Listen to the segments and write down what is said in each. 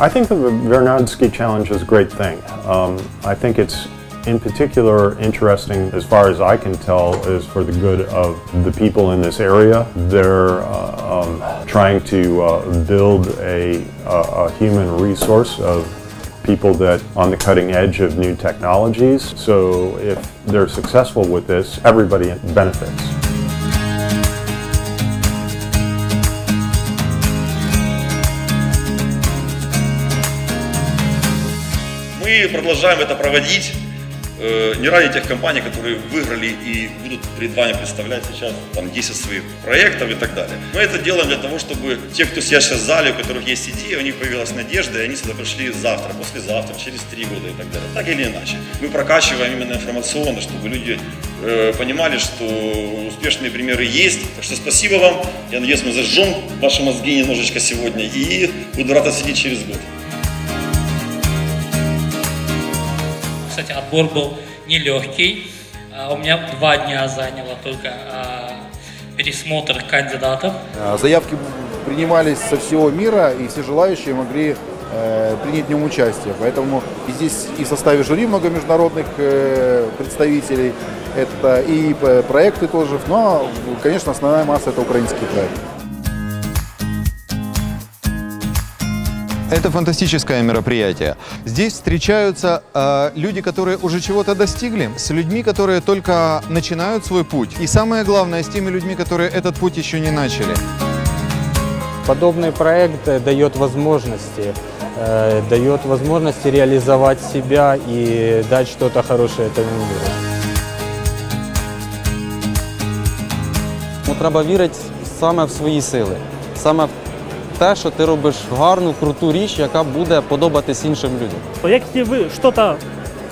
I think the Vernadsky Challenge is a great thing. Um, I think it's in particular interesting, as far as I can tell, is for the good of the people in this area. They're uh, um, trying to uh, build a, a, a human resource of people that on the cutting edge of new technologies. So if they're successful with this, everybody benefits. Мы продолжаем это проводить э, не ради тех компаний, которые выиграли и будут перед вами представлять сейчас там 10 своих проектов и так далее. Мы это делаем для того, чтобы те, кто сейчас в зале, у которых есть идеи, у них появилась надежда, и они сюда пришли завтра, послезавтра, через три года и так далее. Так или иначе. Мы прокачиваем именно информационно, чтобы люди э, понимали, что успешные примеры есть. Так что спасибо вам. Я надеюсь, мы зажжем ваши мозги немножечко сегодня и буду рад отсидеть через год. Кстати, отбор был нелегкий. А, У меня два дня заняло только а, пересмотр кандидатов. А, Заявки принимались со всего мира, и все желающие могли э, принять в нем участие. Поэтому здесь и в составе жюри много международных э, представителей, это и п- проекты тоже, но, конечно, основная масса это украинский проект. Это фантастическое мероприятие. Здесь встречаются э, люди, которые уже чего-то достигли, с людьми, которые только начинают свой путь. И самое главное, с теми людьми, которые этот путь еще не начали. Подобный проект э, дает возможности, э, дает возможности реализовать себя и дать что-то хорошее этому миру. Ну, треба в свої сили, саме те, що ти робиш гарну, круту річ, яка буде подобатись іншим людям. Если вы что-то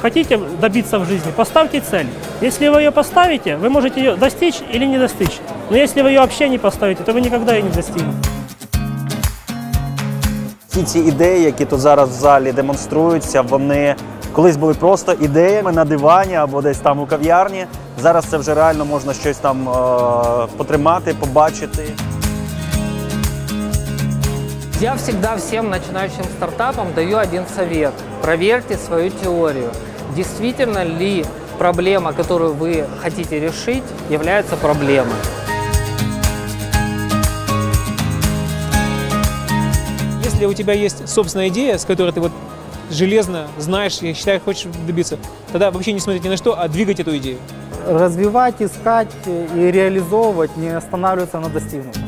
хотите добиться в жизни, поставьте цель. Если вы ее поставите, вы можете ее достичь или не достичь. Но если вы ее вообще не поставите, то вы никогда ее не достигнете. Всі ці ідеї, які тут зараз в залі демонструються, вони колись були просто ідеями на дивані або десь там у кав'ярні. Зараз це вже реально можна щось там е, потримати, побачити. Я всегда всем начинающим стартапам даю один совет. Проверьте свою теорию. Действительно ли проблема, которую вы хотите решить, является проблемой? Если у тебя есть собственная идея, с которой ты вот железно знаешь и считаешь, хочешь добиться, тогда вообще не смотреть ни на что, а двигать эту идею. Развивать, искать и реализовывать, не останавливаться на достигнутом.